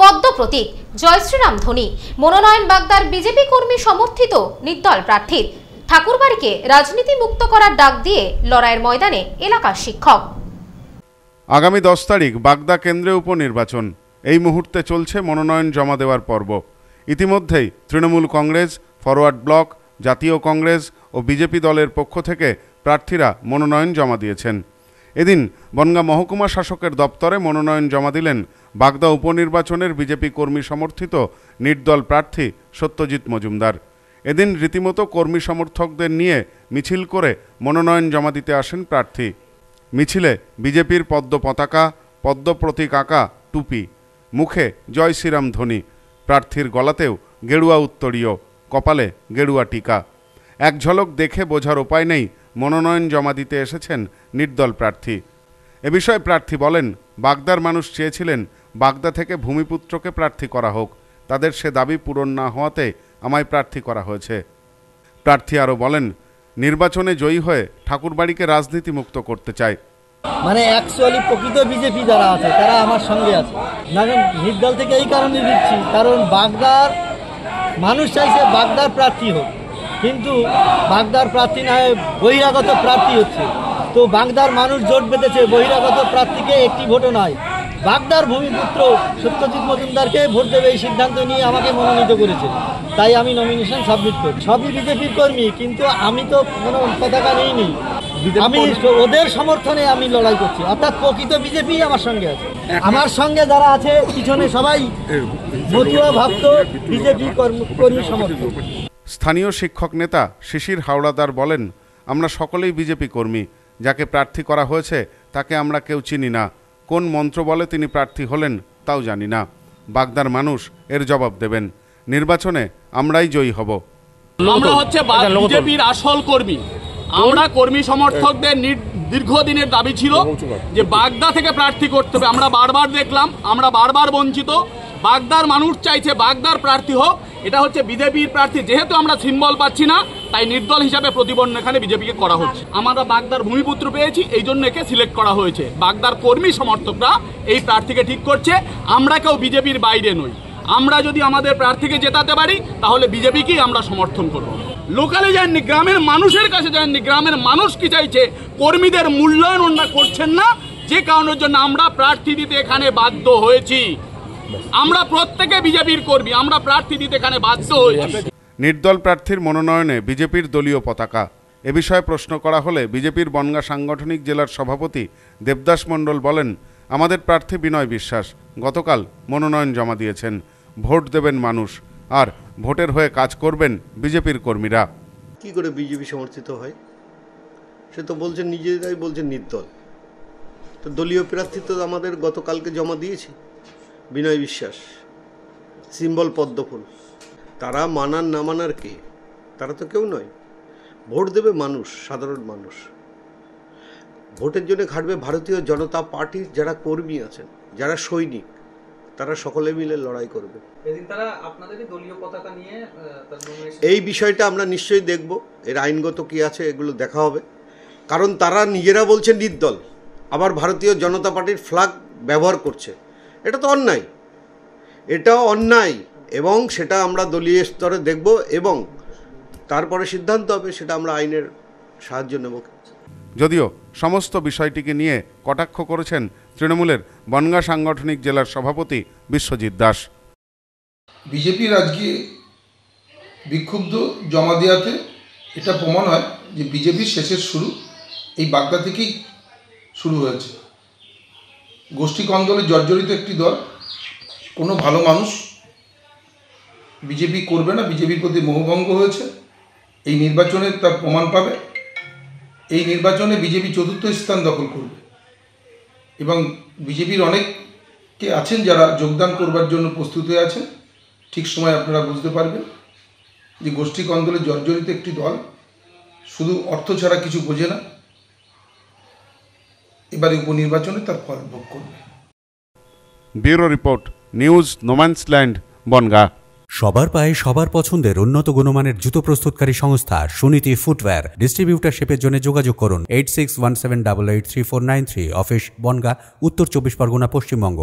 পদ্ম প্রতীক। জয় শ্রীরাম ধ্বনি। মনোনয়ন বাগদার বিজেপি কর্মী সমর্থিত নির্দল প্রার্থীর। ঠাকুরবাড়িকে রাজনীতি মুক্ত করার ডাক দিয়ে লড়াইয়ের ময়দানে এলাকার শিক্ষক। আগামী দশ তারিখ বাগদা কেন্দ্রে উপনির্বাচন। এই মুহূর্তে চলছে মনোনয়ন জমা দেওয়ার পর্ব। ইতিমধ্যেই তৃণমূল কংগ্রেস ফরওয়ার্ড ব্লক, জাতীয় কংগ্রেস ও বিজেপি দলের পক্ষ থেকে প্রার্থীরা মনোনয়ন জমা দিয়েছেন। এদিন বনগাঁ মহকুমা শাসকের দপ্তরে মনোনয়ন জমা দিলেন বাগদা উপনির্বাচনের বিজেপি কর্মী সমর্থিত নির্দল প্রার্থী সত্যজিৎ মজুমদার। এদিন রীতিমতো কর্মী সমর্থকদের নিয়ে মিছিল করে মনোনয়ন জমা দিতে আসেন প্রার্থী। মিছিলে বিজেপির পদ্ম পতাকা, পদ্ম প্রতীক আঁকা টুপি, মুখে জয় শ্রীরাম ধ্বনি, প্রার্থীর গলাতেও গেরুয়া উত্তরীয়, কপালে গেরুয়া টিকা। এক ঝলক দেখে বোঝার উপায় নেই মনোনয়ন জমা দিতে এসেছেন নির্দল প্রার্থী। এ বিষয়ে প্রার্থী বলেন, বাগদার মানুষ চেয়েছিলেন বাগদা থেকে ভূমিপুত্রকে প্রার্থী করা হোক। তাদের সে দাবি পূরণ না হওয়াতে আমায় প্রার্থী করা হয়েছে। প্রার্থী আরও বলেন, নির্বাচনে জয়ী হয়ে ঠাকুরবাড়িকে রাজনীতি মুক্ত করতে চায় মানে অ্যাকচুয়ালি প্রকৃত বিজেপি যারা আছে, তারা আমার সঙ্গে আছে। নির্দল থেকে এই কারণে দিচ্ছি, কারণ বাগদার মানুষ চাইছে বাগদার প্রার্থী হোক। কিন্তু বাগদার প্রার্থী না বহিরাগত প্রার্থী হচ্ছে। তো বাগদার মানুষ জোট বেঁধেছে বহিরাগত প্রার্থীকে একটি ভোটও নয়। বাগদার ভূমিপুত্র সত্যজিৎ মজুমদারকে ভোট দেবে এই সিদ্ধান্ত নিয়ে আমাকে মনোনীত করেছে। তাই আমি নমিনেশন সাবমিট করি। সবই বিজেপির কর্মী কিন্তু আমি তো কোনো পতাকা নিইনি। আমি ওদের সমর্থনে আমি লড়াই করছি। অর্থাৎ প্রকৃত বিজেপি আমার সঙ্গে আছে। আমার সঙ্গে যারা আছে পিছনে সবাই মতুয়া ভক্ত বিজেপি কর্মী সমর্থক। স্থানীয় শিক্ষক নেতা শিশির হাওড়াদার বলেন আমরা সকলেই বিজেপি কর্মী। যাকে প্রার্থী করা হয়েছে তাকে আমরা কেউ চিনি না। কোন মন্ত্র বলে তিনি প্রার্থী হলেন তাও জানি না। বাগদার মানুষ এর জবাব দেবেন। নির্বাচনে আমরাই জয়ী হব। আমরা হচ্ছে বিজেপির আসল কর্মী। আমরা কর্মী সমর্থকদের নির- দীর্ঘদিনের দাবি ছিল যে বাগদা থেকে প্রার্থী করতে হবে। আমরা বারবার দেখলাম আমরা বারবার বঞ্চিত। বাগদার মানুষ চাইছে বাগদার প্রার্থী হোক এটা হচ্ছে বিজেপির প্রার্থী। যেহেতু আমরা সিম্বল পাচ্ছি না, তাই নির্দল হিসাবে প্রতিবন্ধ এখানে বিজেপিকে করা হচ্ছে। আমরা বাগদার ভূমিপুত্র পেয়েছি, এই জন্য একে সিলেক্ট করা হয়েছে। বাগদার কর্মী সমর্থকরা এই প্রার্থীকে ঠিক করছে, আমরা কেউ বিজেপির বাইরে নই। আমরা যদি আমাদের প্রার্থীকে জেতাতে পারি, তাহলে বিজেপিকেই আমরা সমর্থন করব। লোকালে যাননি, গ্রামের মানুষের কাছে যাননি, গ্রামের মানুষ কি চাইছে? কর্মীদের মূল্যায়ন ওনারা করছেন না, যে কারণের জন্য আমরা প্রার্থী দিতে এখানে বাধ্য হয়েছি। আমরা প্রত্যেকে বিজেপির কর্মী আমরা প্রার্থী দিতে এখানে বাধ্য হয়েছি। নির্দল প্রার্থীর মনোনয়নে বিজেপির দলীয় পতাকা। এ বিষয়ে প্রশ্ন করা হলে বিজেপির বনগা সাংগঠনিক জেলার সভাপতি দেবদাস মণ্ডল বলেন আমাদের প্রার্থী বিনয় বিশ্বাস গতকাল মনোনয়ন জমা দিয়েছেন। ভোট দেবেন মানুষ আর ভোটের হয়ে কাজ করবেন বিজেপির কর্মীরা। কি করে বিজেপি সমর্থিত হয়? সে তো বলছেন নিজেরাই বলছেন নির্দল। তো দলীয় প্রার্থী তো আমাদের গতকালকে জমা দিয়েছি। বিনয় বিশ্বাস সিম্বল পদ্মফুল। তারা মানার না মানার কে? তারা তো কেউ নয়। ভোট দেবে মানুষ সাধারণ মানুষ। ভোটের জন্য ঘাটবে ভারতীয় জনতা পার্টির যারা কর্মী আছেন যারা সৈনিক তারা সকলে মিলে লড়াই করবে। এই বিষয়টা আমরা নিশ্চয়ই দেখব। এর আইনগত কি আছে এগুলো দেখা হবে। কারণ তারা নিজেরা বলছে নির্দল। আবার ভারতীয় জনতা পার্টির ফ্ল্যাগ ব্যবহার করছে। এটা তো অন্যায়। এটাও অন্যায় এবং সেটা আমরা দলীয় স্তরে দেখব এবং তারপরে সিদ্ধান্ত হবে সেটা আমরা আইনের সাহায্য নেব। যদিও সমস্ত বিষয়টিকে নিয়ে কটাক্ষ করেছেন তৃণমূলের বনগা সাংগঠনিক জেলার সভাপতি বিশ্বজিৎ দাস। বিজেপির আজকে বিক্ষুব্ধ জমা দেওয়াতে এটা প্রমাণ হয় যে বিজেপির শেষের শুরু এই বাগদা থেকেই শুরু হয়েছে। গোষ্ঠী কন্দলে জর্জরিত একটি দল, কোনো ভালো মানুষ বিজেপি করবে না, বিজেপির প্রতি মোহভঙ্গ হয়েছে, এই নির্বাচনে তার প্রমাণ পাবে, এই নির্বাচনে বিজেপি চতুর্থ স্থান দখল করবে। এবং বিজেপির অনেককে আছেন যারা যোগদান করবার জন্য প্রস্তুত হয়ে আছেন, ঠিক সময় আপনারা বুঝতে পারবেন যে গোষ্ঠী কন্দলে জর্জরিত একটি দল শুধু অর্থ ছাড়া কিছু বোঝে না। এবারে উপনির্বাচনে তার ফল ভোগ করবে। Bureau report news no man's land Bongaon. সবার পায়ে সবার পছন্দের উন্নত গুণমানের জুতো প্রস্তুতকারী সংস্থা সুনীতি ফুটওয়্যার ডিস্ট্রিবিউটারশিপের জন্য যোগাযোগ করুন eight six one seven double eight three four nine three office Bongaon Uttar চব্বিশ পরগনা পশ্চিমবঙ্গ।